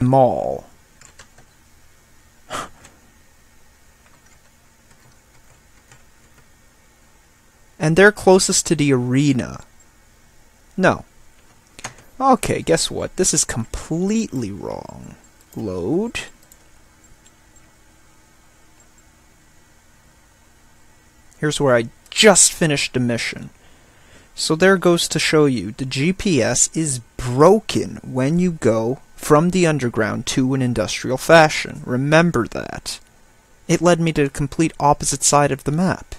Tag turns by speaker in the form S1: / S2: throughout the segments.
S1: mall. and they're closest to the arena. No. Okay, guess what? This is completely wrong. Load. Here's where I just finished the mission. So there goes to show you the GPS is broken when you go from the underground to an industrial fashion. Remember that. It led me to the complete opposite side of the map.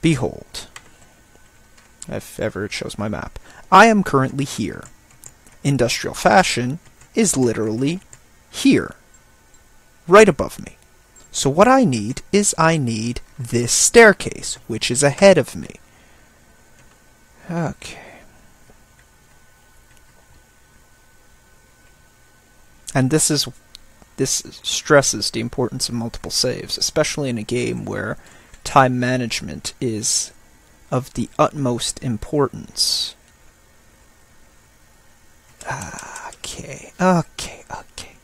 S1: Behold. If ever it shows my map. I am currently here. Industrial fashion is literally here. Right above me. So what I need is I need this staircase, which is ahead of me. Okay. And this is this stresses the importance of multiple saves, especially in a game where time management is of the utmost importance. Ah, okay, okay, okay.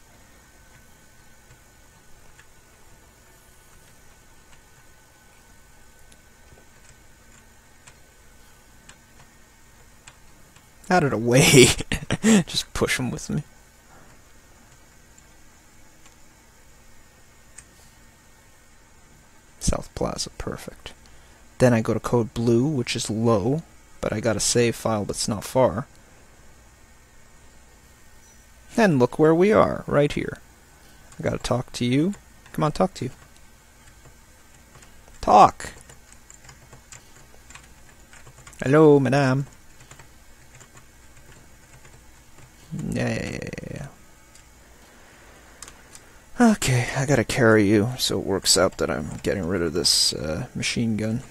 S1: Out of the way. Just push him with me. South Plaza, perfect. Then I go to code blue, which is low, but I got a save file that's not far. And look where we are, right here. I gotta talk to you. Come on, talk to you. Talk! Hello, madame. Yeah, yeah, yeah, yeah. Okay, I gotta carry you, so it works out that I'm getting rid of this uh, machine gun.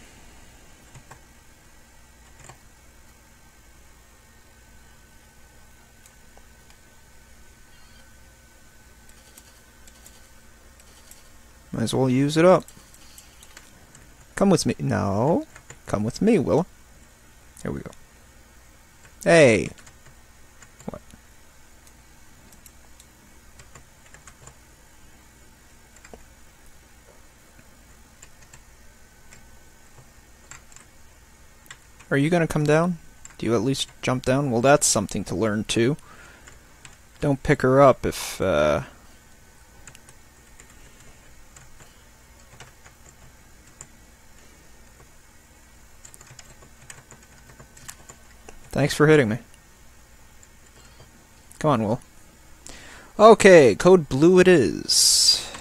S1: Might as well use it up. Come with me. No. Come with me, Willa. Here we go. Hey, Are you gonna come down? Do you at least jump down? Well, that's something to learn too. Don't pick her up if, uh... Thanks for hitting me. Come on, Will. Okay, code blue it is.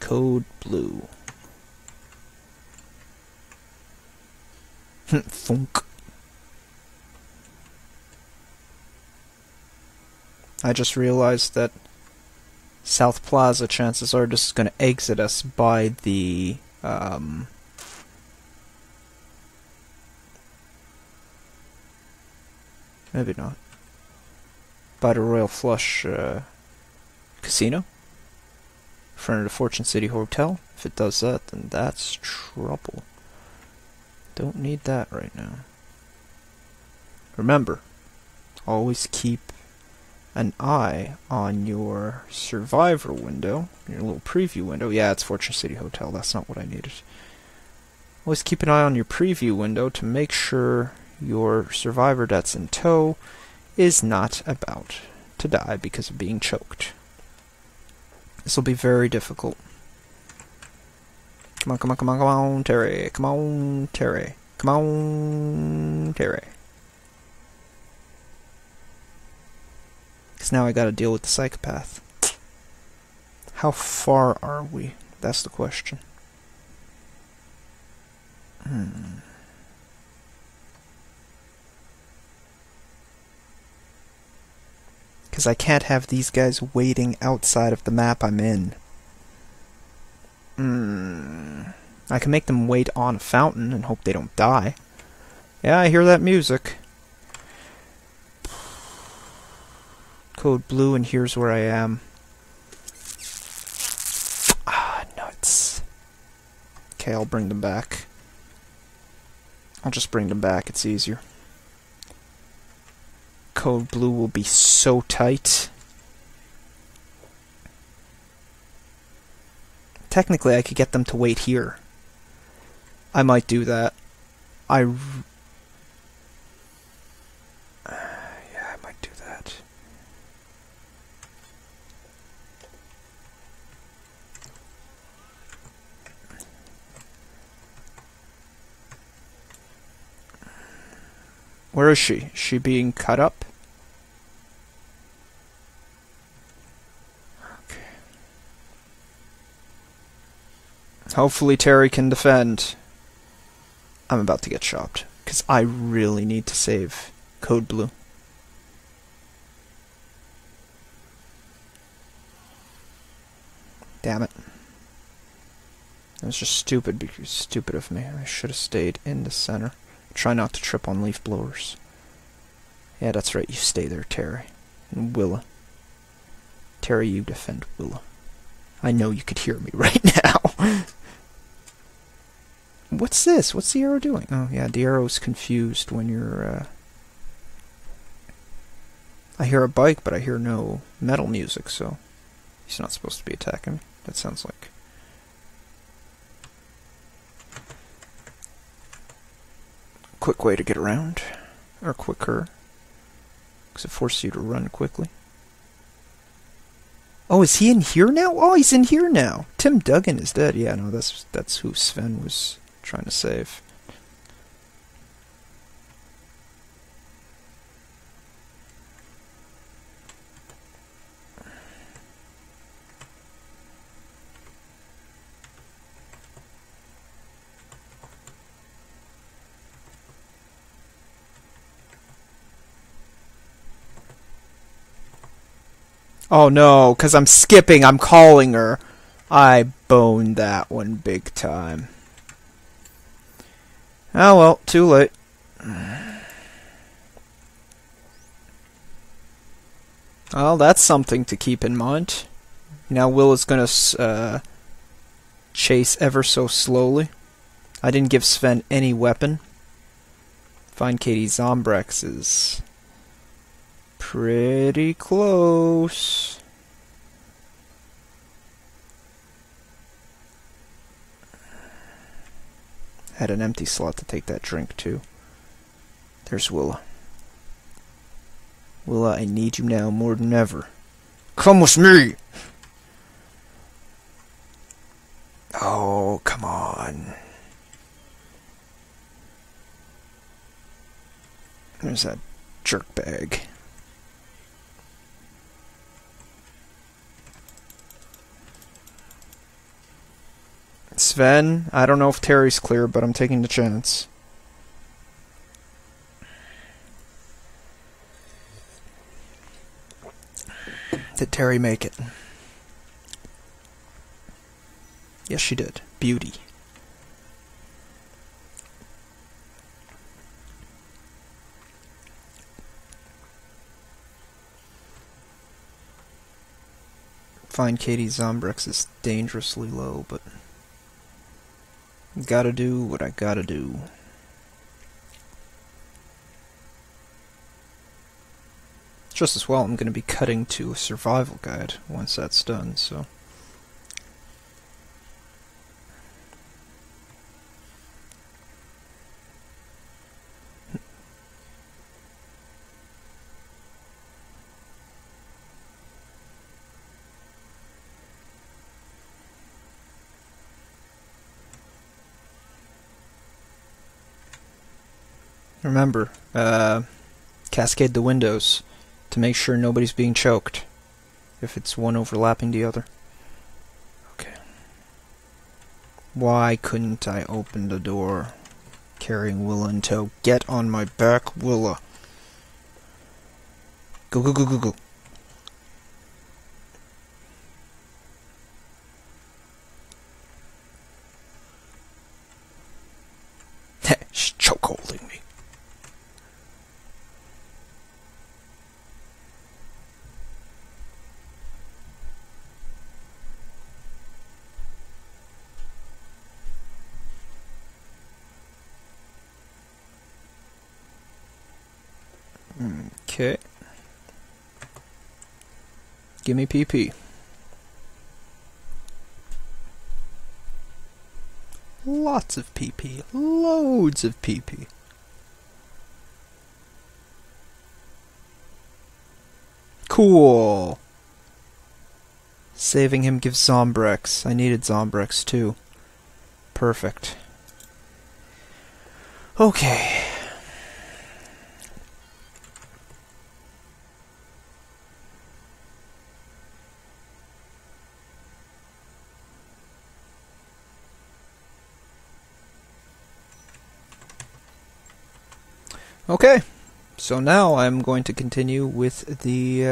S1: Code blue. Funk. I just realized that South Plaza, chances are, just going to exit us by the, um, maybe not, by the Royal Flush, uh, casino, in front of the Fortune City Hotel. If it does that, then that's trouble. Don't need that right now. Remember, always keep an eye on your survivor window, your little preview window. Yeah, it's Fortune City Hotel. That's not what I needed. Always keep an eye on your preview window to make sure your survivor that's in tow is not about to die because of being choked. This will be very difficult. Come on, come on, come on, come on, Terry. Come on, Terry. Come on, Terry. Because now I gotta deal with the psychopath. How far are we? That's the question. Hmm. Because I can't have these guys waiting outside of the map I'm in. Hmm. I can make them wait on a fountain and hope they don't die. Yeah, I hear that music. Code blue, and here's where I am. Ah, nuts. Okay, I'll bring them back. I'll just bring them back, it's easier. code blue will be so tight. Technically, I could get them to wait here. I might do that. I. Yeah, I might do that. Where is she? Is she being cut up? Okay. Hopefully Terry can defend. I'm about to get chopped. Because I really need to save Code Blue. Damn it. It was just stupid because stupid of me. I should have stayed in the center. Try not to trip on leaf blowers. Yeah, that's right. You stay there, Terry. And Willa. Terry, you defend Willa. I know you could hear me right now. What's this? What's the arrow doing? Oh, yeah, the arrow's confused when you're, uh... I hear a bike, but I hear no metal music, so... He's not supposed to be attacking me. That sounds like... quick way to get around. Or quicker. Because it forces you to run quickly. Oh, is he in here now? Oh, he's in here now. Tim Duggan is dead. Yeah, no, that's that's who Sven was trying to save. Oh no, because I'm skipping, I'm calling her. I boned that one big time. Oh well, too late. Well, that's something to keep in mind. Now Will is gonna uh, chase ever so slowly. I didn't give Sven any weapon. Find Katey Zombrex is pretty close. Had an empty slot to take that drink too. There's Willa. Willa, I need you now more than ever. Come with me! Oh, come on. There's that jerk bag. Sven, I don't know if Terry's clear, but I'm taking the chance. Did Terry make it? Yes, she did. Beauty. Find Katey Zombrex is dangerously low, but gotta do what I gotta do. Just as well, I'm gonna be cutting to a survival guide once that's done, so. Remember, uh, cascade the windows to make sure nobody's being choked if it's one overlapping the other. Okay. Why couldn't I open the door carrying Willa in tow? Get on my back, Willa. Go, go, go, go, go. Okay. Give me PP. Lots of PP. Loads of PP. Cool. Saving him gives Zombrex. I needed Zombrex too. Perfect. Okay. Okay, so now I'm going to continue with the. Uh